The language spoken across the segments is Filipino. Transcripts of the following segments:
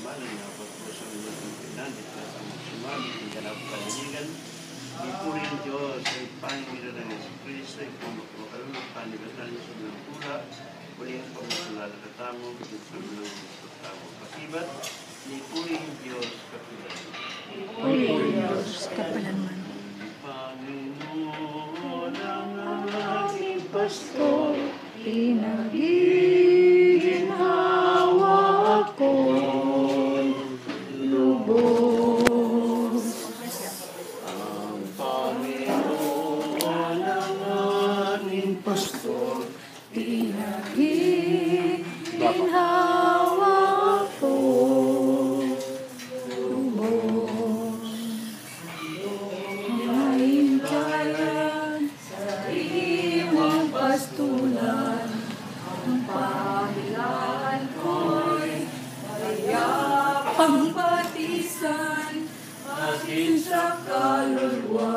pamaling na pagpuso ng mga pinandit na sa maksimal, ang ganap kalinigan, Ipuri ang Diyos ay pangira ng Yesu Cristo, ipamakalunok panibatan niya sa mga pula, uli ang pamasulala katamo, bigit sa mga katamo. Pasibat, mayapang patisan, akin sa kaluluwa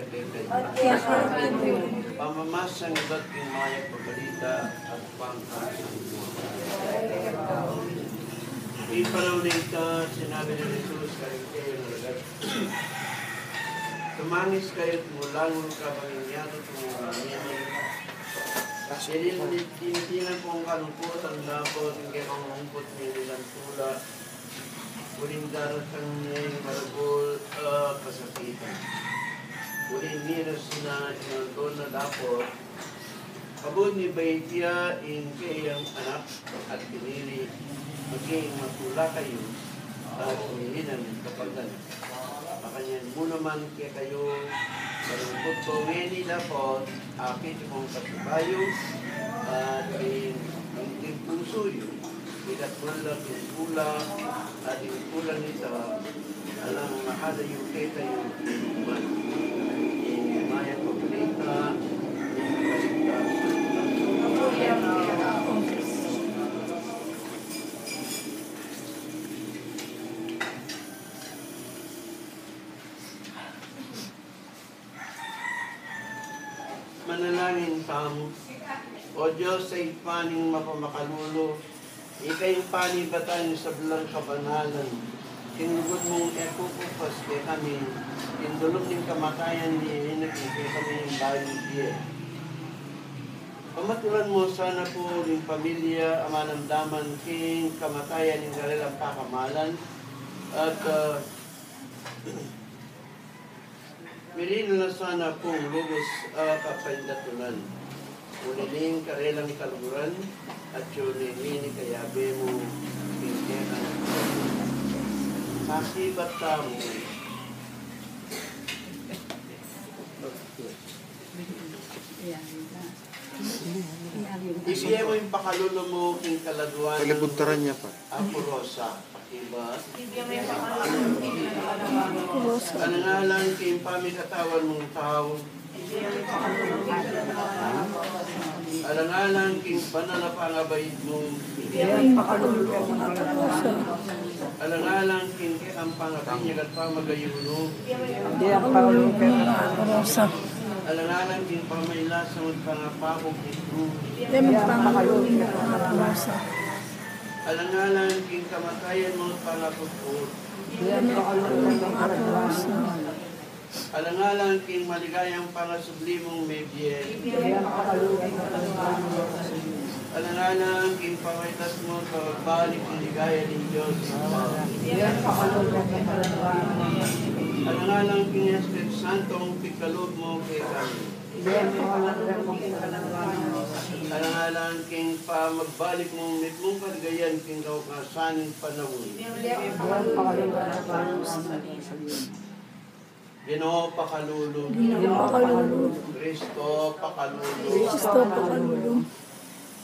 manatiliyak kay At kanya. kaya Pamamasang iba't yung maya pagbalita at pangkasang Ipalawin ka, sinabi ni Jesus, kayo kayo nalagat. Tumangis kayo, tumulangon ka, pangingyado, tumulangon. Kasi tinitingnan po ang kalungkutan dapat, hindi kang lungkot niya nilang tula. Uling daratan niya yung maragol, uh, kasakitan. Uling miras na inaldon na dapat, Abot ni Baitia in kayang anak at pinili maging matula kayo at humihinan kapag ganun. Makanyan mo naman kaya kayo malungkot ko ngayon dapat akit mong katibayo at in ang puso yun. Ikat wala yung pula at yung pula nita alang mahada yung kita yung man. Yung maya pagkalita, yung kaligtasan. Manalangin kamo. O Diyos, sa ipaning mapamakalulo, ikay panibatan sa belang kabanalan. Tinugod mong ekukupas kay kami, tindulog ng kamatayan ni Hinak kay kami yung bayan diya. Pamatulan mo sana po yung pamilya, amanamdaman king kamatayan ng kanilang pakamalan at uh, Mirino na sana pong lubos uh, kapaindatunan. Uniling karelang kaluguran at yunili ni kayabe mo Makibat tamo. Ibigay mo yung pakalulo mo king kaladuan. Palibuntaran niya pa. Ako Rosa. Iba. Rosa. Kanangalan kay pami katawan mong tao. Alangalan king banal na pangabayid mo. Rosa. Alangalang kinki ang pangabinyag at pamagayuno. Di ang Paulo Rosa. Alangalang kin pamayla sa magpangapakong ito. Di ang Paulo Rosa. Alangalang kin kamatayan mo at pangapupur. Di ang Paulo Rosa. Alangalang kin maligayang pangasublimong may biyen. Di ang Paulo Alangalang kin pamaitas mo pagbalik ng ligaya ng Diyos. Di ang Paulo Alangalang kin Espiritu Santo ang pigkaloob mo kay kami. Di ang Paulo Alangalang king pa magbalik mong mit mong kaligayan king kaukasanin panahon. Ginoo pakalulog. Pakalulog. Kristo pakalulog. Kristo pakalulog.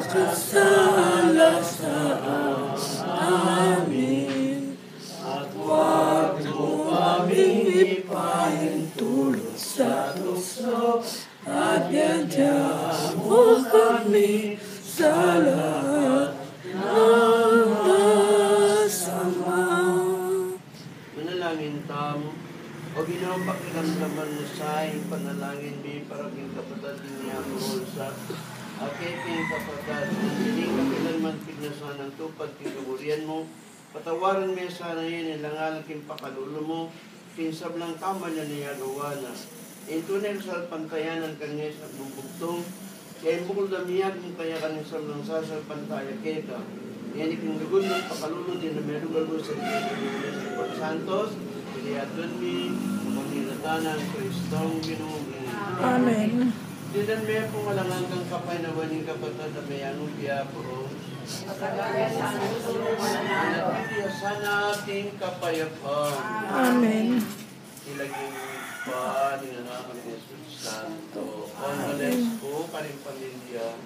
nagkakasala sa amin. At huwag mo kaming ipahintulot sa tukso at yadya mo kami sa lahat ng panalangin mi para king niya ang sa aking kapatid. Hindi ka kailanman pignasan ng tupad king kaburian mo. Patawaran mo sana yun, ilangalang king pakalulo mo. Kinsab lang kama niya gawa na. Na sa pantayanan kanya sa bubugtong. Kaya bukol damiyag mo kaya kanin sa lang sasal pantaya kaya Yan iking lugon ng pakalulo din na meron galo sa Pag Santos, Iliatun mi, Pangilatan ng Kristong Ginungi. Amen. Dinan may pumalangan kang kapay na waning kapatid na may anong biya po. Anatitiya sana ating kapayapaan. Amen. Ilaging pa ni anak ng Jesus Santo. All the ko, karing pamilya.